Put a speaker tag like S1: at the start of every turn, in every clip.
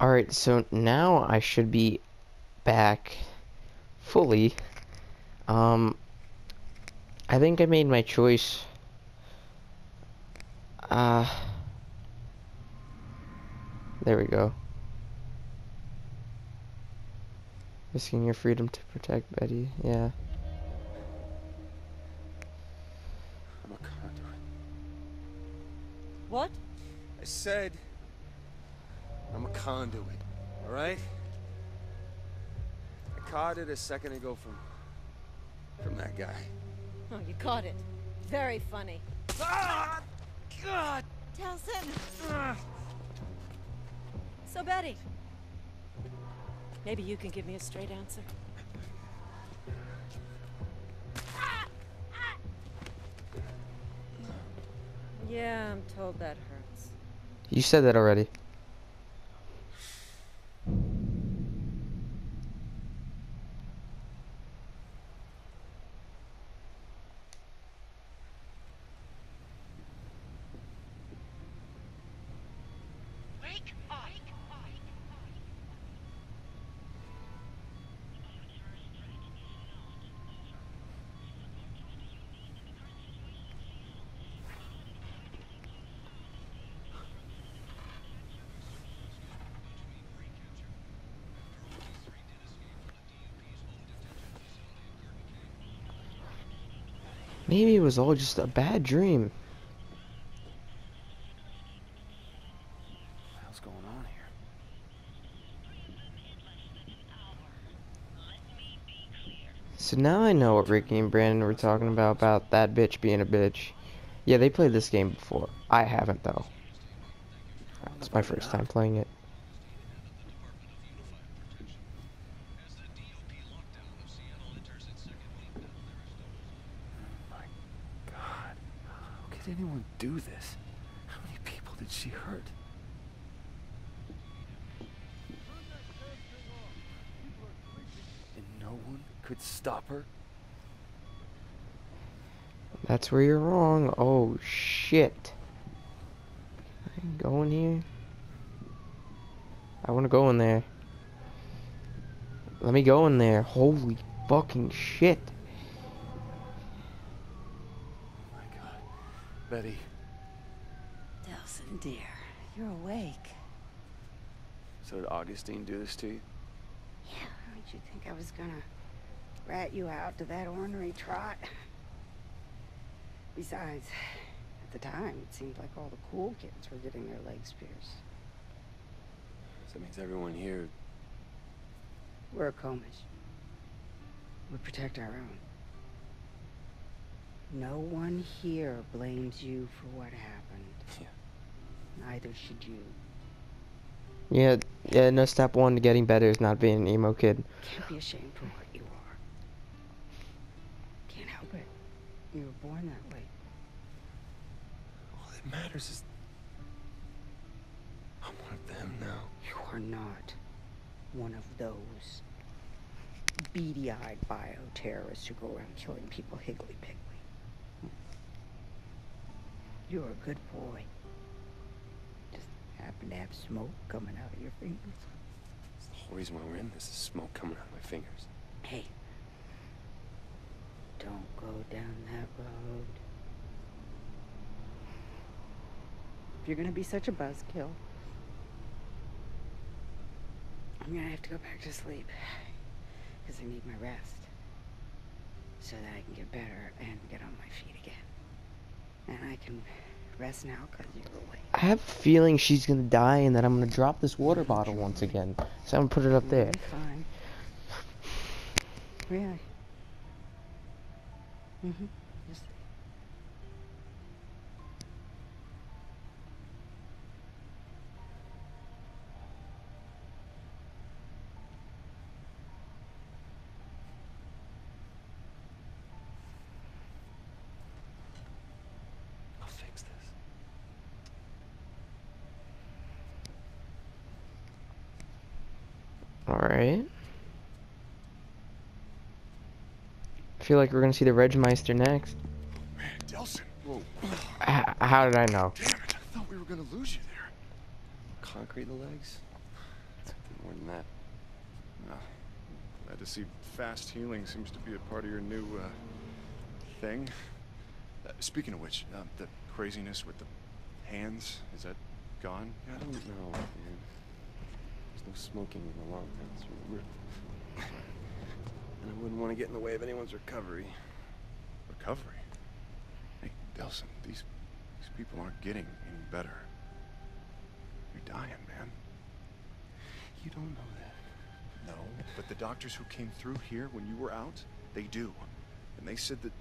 S1: Alright, so now I should be back fully. Um, I think I made my choice. Uh, there we go. Risking your freedom to protect Betty, yeah.
S2: I'm a conduit.
S3: What?
S2: I said I'm a conduit, alright? I caught it a second ago from from that guy.
S3: Oh, you caught it. Very funny.
S2: Ah! God!
S3: Delsin! So, Betty. Maybe you can give me a straight answer. Yeah, I'm told that hurts.
S1: You said that already. Maybe it was all just a bad dream.
S2: Going on here?
S1: So now I know what Ricky and Brandon were talking about, about that bitch being a bitch. Yeah, they played this game before. I haven't, though. It's my first time playing it.
S2: My God. How could anyone do this? How many people did she hurt? And no one could stop her?
S1: That's where you're wrong. Oh, shit. I can go in here. I want to go in there. Let me go in there. Holy fucking shit.
S2: Oh my God. Betty.
S3: Dear, you're awake.
S2: So did Augustine do this to you?
S4: Yeah, would you think I was gonna rat you out to that ornery trot? Besides, at the time, it seemed like all the cool kids were getting their legs pierced.
S2: So that means everyone here
S4: We're Akomish. We protect our own. No one here blames you for what happened.
S2: Yeah.
S4: Neither should you.
S1: Yeah, yeah, no, step one to getting better is not being an emo kid.
S4: Can't be ashamed for what you are. Can't help it. You were born that way.
S2: all that matters is I'm one of them now.
S4: You are not one of those beady-eyed bioterrorists who go around killing people higgly-piggly. You're a good boy. To have smoke coming out of your fingers.
S2: It's the whole reason why we're in this is smoke coming out of my fingers.
S4: Hey, don't go down that road. If you're gonna be such a buzzkill, I'm gonna have to go back to sleep. Because I need my rest. So that I can get better and get on my feet again. And I can rest now because you're awake.
S1: I have a feeling she's gonna die and that I'm gonna drop this water bottle once again. So I'm gonna put it up there.
S4: Fine. Really? Mm-hmm. Just
S2: I'll fix this.
S1: Alright. I feel like we're gonna see the Regmeister next.
S5: Man, Delsin.
S2: Whoa.
S1: H- how did I know?
S5: Damn it. I thought we were gonna lose you there.
S2: Concrete the legs?
S5: Something more than that.
S2: Glad to see fast healing seems to be a part of your new uh, thing. Uh, speaking of which, um, the craziness with the hands is that gone?
S5: I don't know, man. There's no smoking in the long house, remember? And I wouldn't want to get in the way of anyone's recovery.
S2: Recovery. Hey, Delsin, these these people aren't getting any better. You're dying, man.
S5: You don't know that.
S2: No, but the doctors who came through here when you were out, they do. And they said that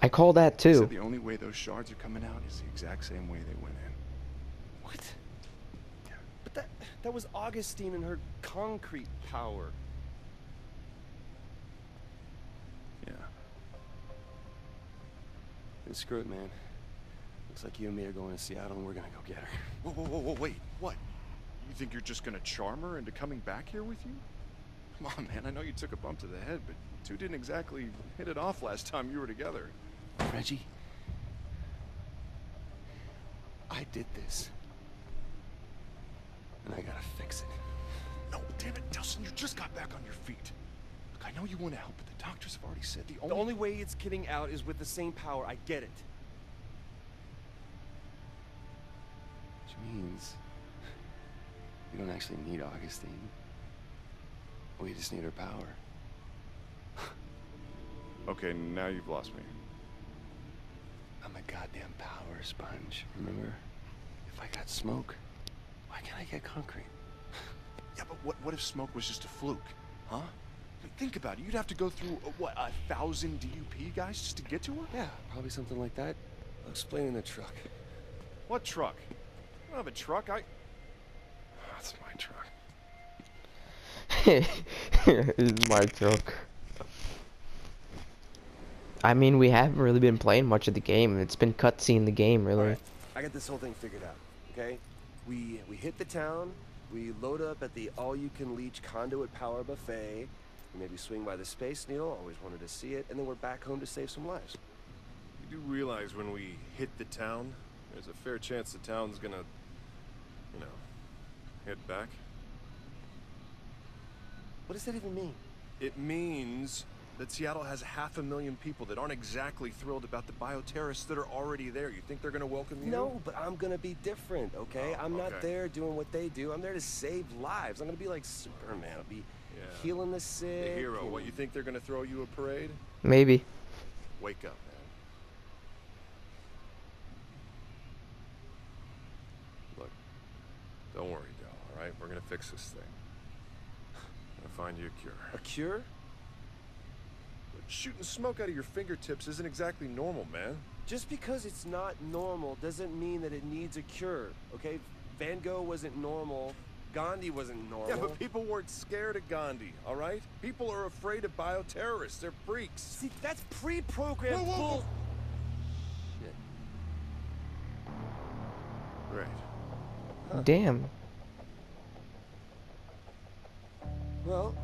S1: I call that too.
S2: said the only way those shards are coming out is the exact same way they went in.
S5: What? But that that was Augustine and her concrete power.
S2: Yeah.
S5: Then screw it, man. Looks like you and me are going to Seattle and we're gonna go get her.
S2: Whoa, whoa, whoa, whoa, wait. What? You think you're just gonna charm her into coming back here with you? Come on, man. I know you took a bump to the head, but two didn't exactly hit it off last time you were together.
S5: Reggie, I did this. And I gotta fix it.
S2: No, damn it, Delsin, you just got back on your feet. Look, I know you want to help, but the doctors have already said the
S5: The
S2: only...
S5: only way it's getting out is with the same power. I get it. Which means we don't actually need Augustine. We just need her power.
S2: Okay, now you've lost me.
S5: I'm a goddamn power sponge, remember? If I got smoke, why can't I get concrete?
S2: Yeah, but what, what if smoke was just a fluke? Huh? I mean, think about it. You'd have to go through, uh, what, a thousand DUP guys just to get to her?
S5: Yeah, probably something like that. I'll explain in the truck.
S2: What truck? I don't have a truck. I... That's my truck.
S1: it's my truck. I mean, we haven't really been playing much of the game. It's been cutscene the game, really.
S6: Alright, I got this whole thing figured out. Okay, we we hit the town. We load up at the all-you-can-leech conduit power buffet. We maybe swing by the Space Needle. Always wanted to see it, and then we're back home to save some lives.
S7: You do realize when we hit the town, there's a fair chance the town's gonna, you know, head back?
S6: What does that even mean?
S7: It means that Seattle has half a million people that aren't exactly thrilled about the bioterrorists that are already there. You think they're gonna welcome you?
S6: No, but I'm gonna be different. Okay,
S7: Oh,
S6: I'm not there doing what they do. I'm there to save lives. I'm gonna be like Superman. I'll be
S7: Yeah.
S6: healing the sick.
S7: The
S6: sick.
S7: hero.
S6: and-
S7: What, you think they're gonna throw you a parade?
S1: Maybe.
S7: Wake up, man. Look, don't worry, Del, all right? We're gonna fix this thing. I'm gonna find you a cure.
S6: A cure?
S7: But shooting smoke out of your fingertips isn't exactly normal, man.
S6: Just because it's not normal doesn't mean that it needs a cure. Okay, Van Gogh wasn't normal. Gandhi wasn't normal.
S7: Yeah, but people weren't scared of Gandhi, all right? People are afraid of bioterrorists. They're freaks.
S6: See, that's pre-programmed
S7: Whoa, whoa, whoa.
S6: bull.
S7: Great.
S1: Damn.
S6: Well,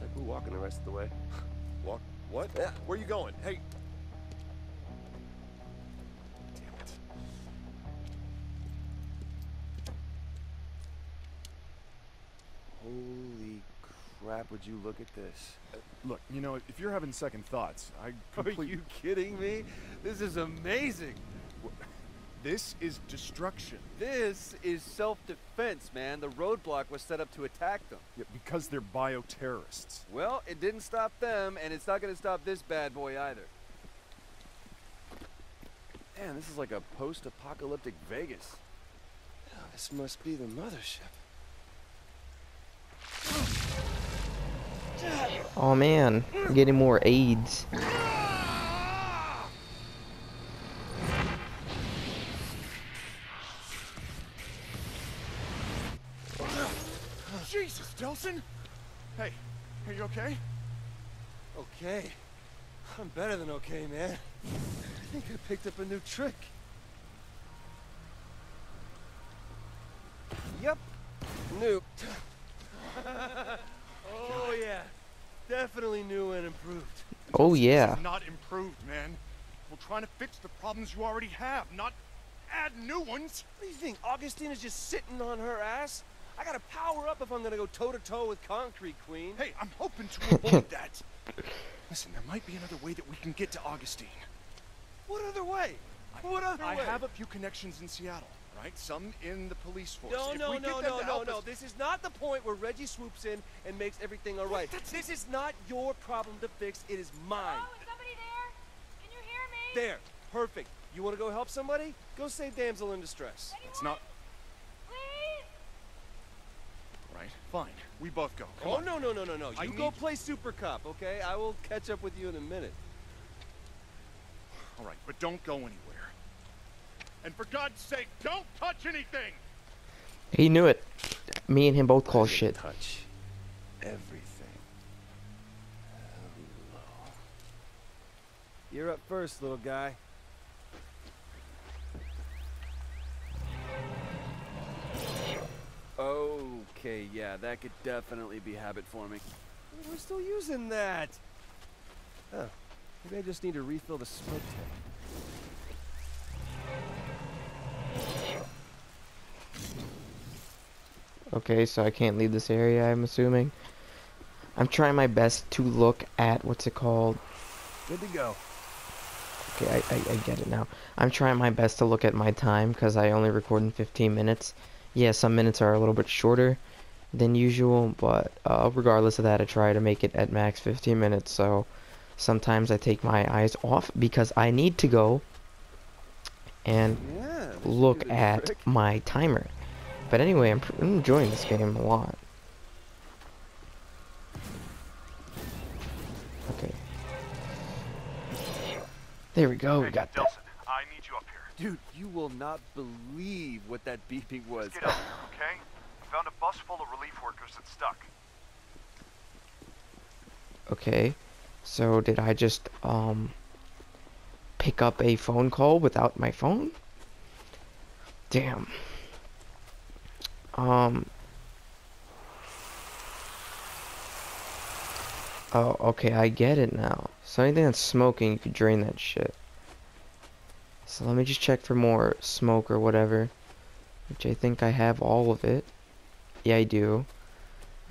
S6: looks like we're walking the rest of the way.
S7: Walk. What?
S6: Yeah.
S7: Where are you going? Hey. Damn it.
S6: Holy crap! Would you look at this?
S2: Uh, look, you know, if you're having second thoughts, I
S8: Are you kidding me? This is amazing.
S2: This is destruction.
S8: This is self-defense, man. The roadblock was set up to attack them.
S2: Yeah, because they're bioterrorists.
S8: Well, it didn't stop them, and it's not going to stop this bad boy either.
S6: Man, this is like a post-apocalyptic Vegas. Oh, this must be the mothership.
S1: Oh man, I'm getting more AIDS.
S2: Jesus, Hey, are you okay?
S6: Okay. I'm better than okay, man. I think I picked up a new trick. Yep. New. oh, yeah. Definitely new and improved.
S1: Oh
S2: This
S1: yeah.
S2: is not improved, man. We're trying to fix the problems you already have, not add new ones.
S6: What do you think? Augustine is just sitting on her ass? I gotta power up if I'm gonna go toe to toe with Concrete Queen.
S2: Hey, I'm hoping to avoid that. Listen, there might be another way that we can get to Augustine.
S6: What other way? What other
S2: I
S6: way?
S2: I have a few connections in Seattle, right? Some in the police force.
S6: No,
S2: If
S6: no,
S2: we
S6: no,
S2: them
S6: no, no,
S2: help
S6: no.
S2: us-
S6: This is not the point where Reggie swoops in and makes everything all right. This is not your problem to fix. It is mine.
S9: Oh, is somebody there? Can you hear me?
S6: There. Perfect. You want to go help somebody? Go save damsel in distress.
S2: It's not right. Fine. We both go. Come
S6: Oh,
S2: on.
S6: no, no, no, no, no.
S2: I
S6: You go
S2: need-
S6: play Super Cop, okay? I will catch up with you in a minute.
S2: All right, but don't go anywhere. And for God's sake, don't touch anything.
S1: He knew it. Me and him both call
S6: I'm
S1: shit.
S6: Touch everything. Hello. You're up first, little guy. Oh.
S8: Okay, yeah, that could definitely be habit forming.
S6: We're still using that. Oh, maybe I just need to refill the smoke tank.
S1: Okay, so I can't leave this area, I'm assuming. I'm trying my best to look at, what's it called?
S6: Good to go.
S1: Okay, I, I, I get it now. I'm trying my best to look at my time, because I only record in 15 minutes. Yeah, some minutes are a little bit shorter than usual, but uh, regardless of that, I try to make it at max 15 minutes, so sometimes I take my eyes off, because I need to go and
S6: Yeah.
S1: look at
S6: trick.
S1: my timer. But anyway, I'm, I'm enjoying this game a lot. Okay. There we go, we got that.
S7: I need you up here.
S8: Dude, you will not believe what that beeping was.
S7: Get up okay? Found a bus full of relief workers that's stuck.
S1: Okay. So did I just um pick up a phone call without my phone? Damn. Um Oh, okay, I get it now. So anything that's smoking, you could drain that shit. So let me just check for more smoke or whatever. Which I think I have all of it. Yeah, I do.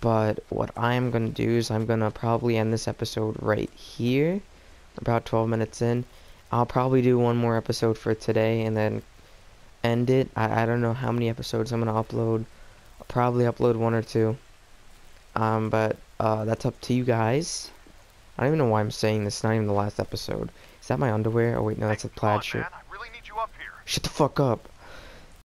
S1: But what I'm gonna do is I'm gonna probably end this episode right here. About 12 minutes in. I'll probably do one more episode for today and then end it. I, I don't know how many episodes I'm gonna upload. I'll probably upload one or two. Um, but uh, that's up to you guys. I don't even know why I'm saying this. It's not even the last episode. Is that my underwear? Oh wait, no, that's a plaid
S7: on,
S1: shirt.
S7: Really need you up here.
S1: Shut the fuck up.